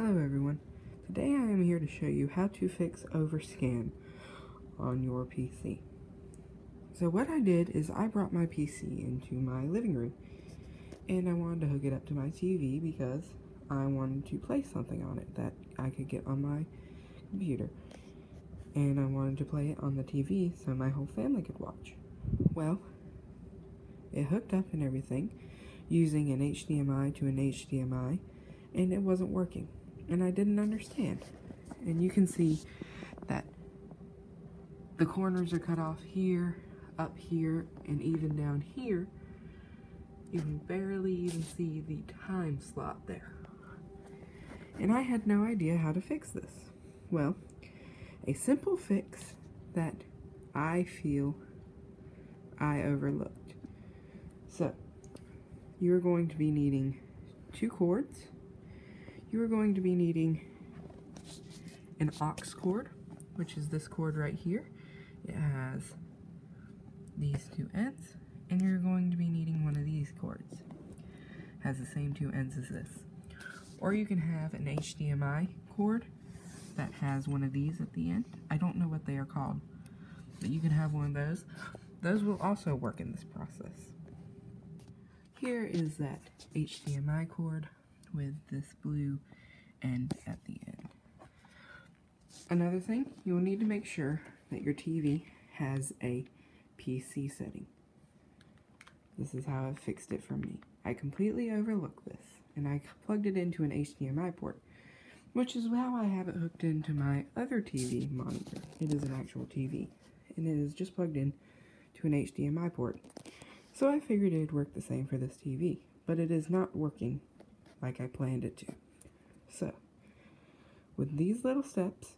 Hello everyone. Today I am here to show you how to fix overscan on your PC. So what I did is I brought my PC into my living room and I wanted to hook it up to my TV because I wanted to play something on it that I could get on my computer. And I wanted to play it on the TV so my whole family could watch. Well, it hooked up and everything using an HDMI to an HDMI and it wasn't working and I didn't understand. And you can see that the corners are cut off here up here and even down here. You can barely even see the time slot there. And I had no idea how to fix this. Well a simple fix that I feel I overlooked. So you're going to be needing two cords. You are going to be needing an aux cord, which is this cord right here. It has these two ends, and you're going to be needing one of these cords. Has the same two ends as this. Or you can have an HDMI cord that has one of these at the end. I don't know what they are called, but you can have one of those. Those will also work in this process. Here is that HDMI cord with this blue end at the end. Another thing, you will need to make sure that your TV has a PC setting. This is how I fixed it for me. I completely overlooked this, and I plugged it into an HDMI port, which is how I have it hooked into my other TV monitor. It is an actual TV, and it is just plugged in to an HDMI port. So I figured it would work the same for this TV, but it is not working like I planned it to. So, with these little steps,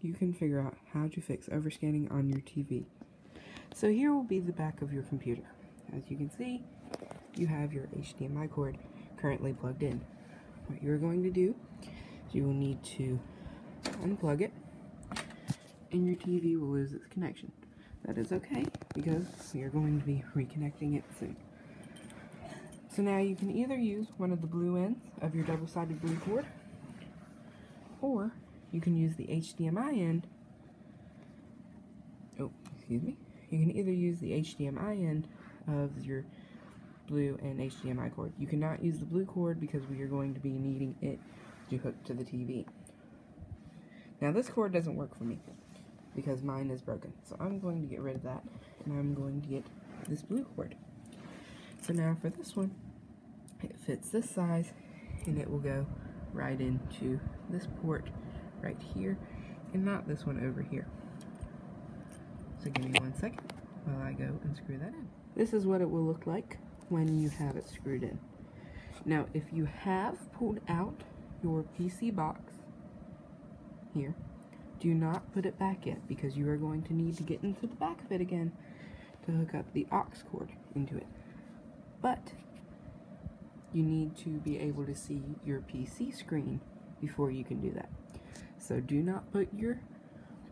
you can figure out how to fix overscanning on your TV. So here will be the back of your computer. As you can see, you have your HDMI cord currently plugged in. What you're going to do is you will need to unplug it, and your TV will lose its connection. That is okay, because we are going to be reconnecting it soon. So now you can either use one of the blue ends of your double-sided blue cord, or you can use the HDMI end. Oh, excuse me. You can either use the HDMI end of your blue and HDMI cord. You cannot use the blue cord because we are going to be needing it to hook to the TV. Now this cord doesn't work for me because mine is broken. So I'm going to get rid of that and I'm going to get this blue cord. So now for this one, it fits this size and it will go right into this port right here and not this one over here. So give me one second while I go and screw that in. This is what it will look like when you have it screwed in. Now if you have pulled out your PC box here do not put it back yet because you are going to need to get into the back of it again to hook up the aux cord into it. But you need to be able to see your PC screen before you can do that. So do not put your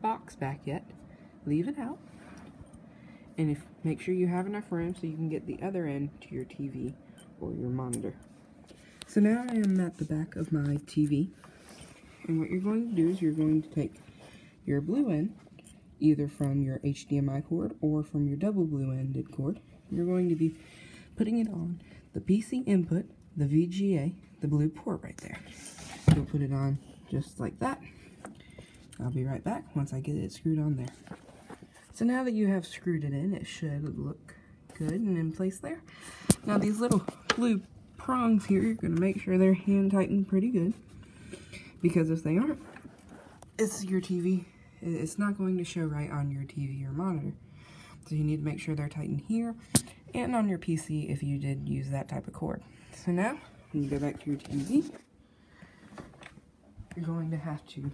box back yet. Leave it out. And if make sure you have enough room so you can get the other end to your TV or your monitor. So now I am at the back of my TV. And what you're going to do is you're going to take your blue end, either from your HDMI cord or from your double blue ended cord. You're going to be putting it on the PC input, the VGA, the blue port right there. You'll put it on just like that. I'll be right back once I get it screwed on there. So now that you have screwed it in, it should look good and in place there. Now these little blue prongs here, you're going to make sure they're hand tightened pretty good. Because if they aren't, it's your TV. It's not going to show right on your TV or monitor. So you need to make sure they're tightened here and on your PC if you did use that type of cord. So now, when you go back to your TV, you're going to have to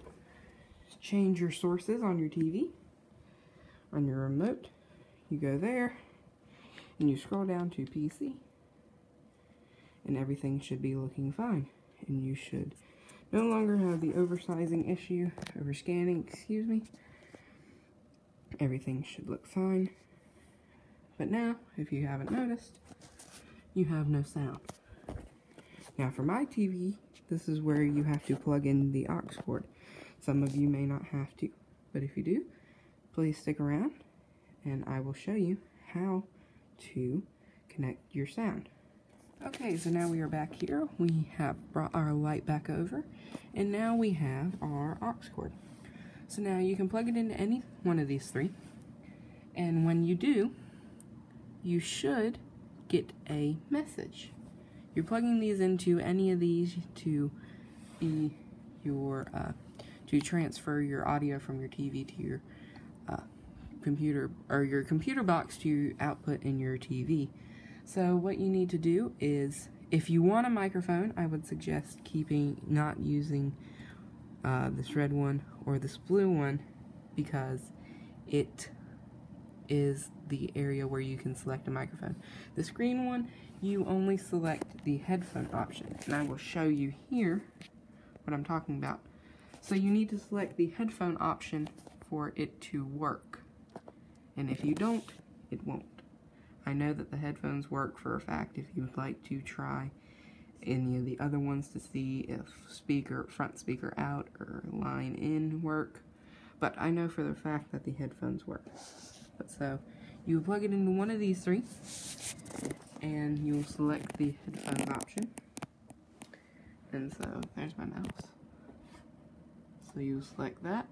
change your sources on your TV. On your remote, you go there, and you scroll down to PC, and everything should be looking fine. And you should no longer have the oversizing issue, overscanning, excuse me. Everything should look fine. But now, if you haven't noticed, you have no sound. Now for my TV, this is where you have to plug in the aux cord. Some of you may not have to, but if you do, please stick around and I will show you how to connect your sound. Okay, so now we are back here. We have brought our light back over, and now we have our aux cord. So now you can plug it into any one of these three, and when you do, you should get a message. You're plugging these into any of these to be your, uh, to transfer your audio from your TV to your uh, computer, or your computer box to output in your TV. So what you need to do is, if you want a microphone, I would suggest keeping, not using uh, this red one or this blue one because it is the area where you can select a microphone. This green one, you only select the headphone option. And I will show you here what I'm talking about. So you need to select the headphone option for it to work. And if you don't, it won't. I know that the headphones work for a fact if you would like to try any of the other ones to see if speaker, front speaker out or line in work. But I know for the fact that the headphones work. So you plug it into one of these three and you'll select the headphones option. And so there's my mouse. So you select that,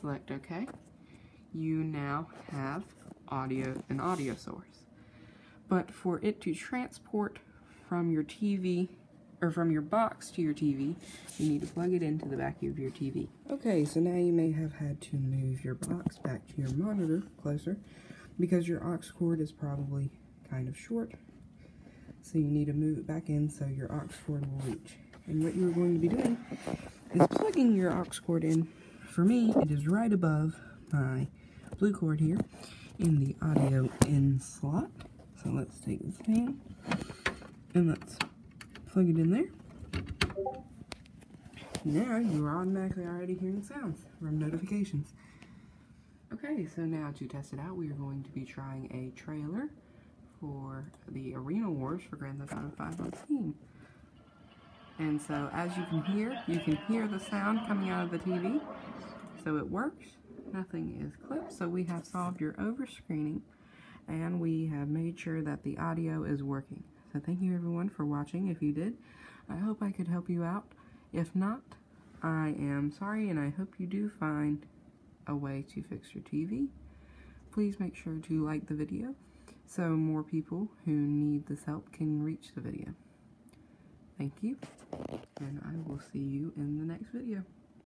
select OK. You now have audio an audio source. But for it to transport from your TV or from your box to your TV, you need to plug it into the back of your TV. Okay, so now you may have had to move your box back to your monitor closer because your aux cord is probably kind of short. So you need to move it back in so your aux cord will reach. And what you're going to be doing is plugging your aux cord in. For me, it is right above my blue cord here in the audio in slot. So let's take this fan and let's plug it in there. Now you are automatically already hearing sounds from notifications. Okay, so now to test it out, we are going to be trying a trailer for the Arena Wars for Grand Theft Auto 5 on Steam. And so, as you can hear, you can hear the sound coming out of the TV. So it works. Nothing is clipped. So we have solved your overscreening, and we have made sure that the audio is working. So thank you everyone for watching. If you did, I hope I could help you out. If not, I am sorry, and I hope you do find a way to fix your TV. Please make sure to like the video so more people who need this help can reach the video. Thank you, and I will see you in the next video.